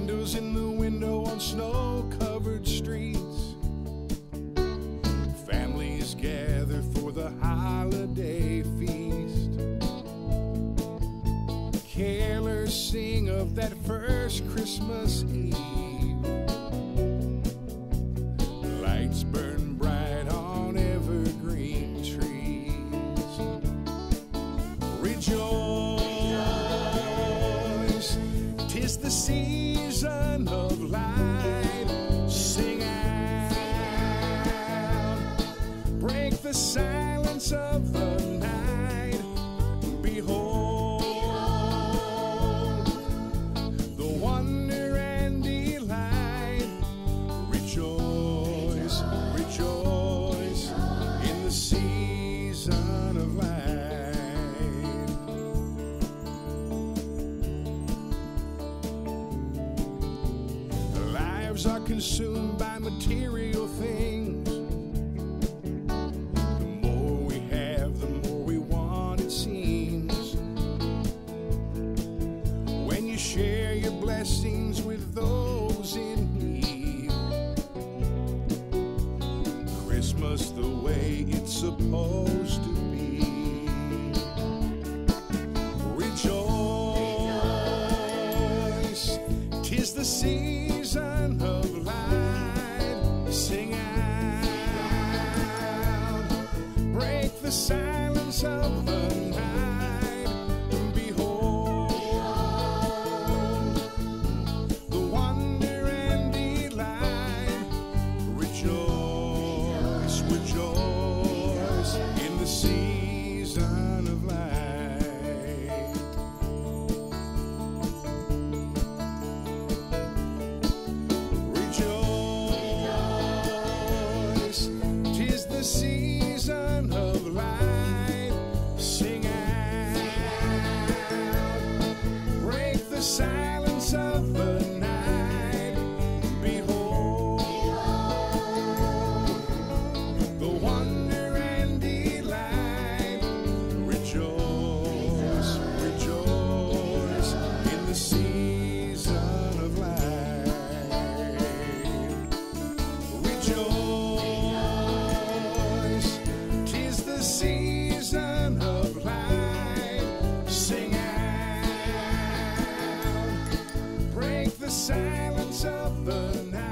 Candles in the window on snow covered streets. Families gather for the holiday feast. Carolers sing of that first Christmas Eve. Lights burn bright on evergreen trees. Rejoice, tis the season of Lives are consumed by material things. The more we have, the more we want, it seems. When you share your blessings with those in need, Christmas the way it's supposed to be. Rejoice, tis the season the silence of the night. Behold, the wonder and delight. Rejoice, rejoice in the season of light. Break silence of the night.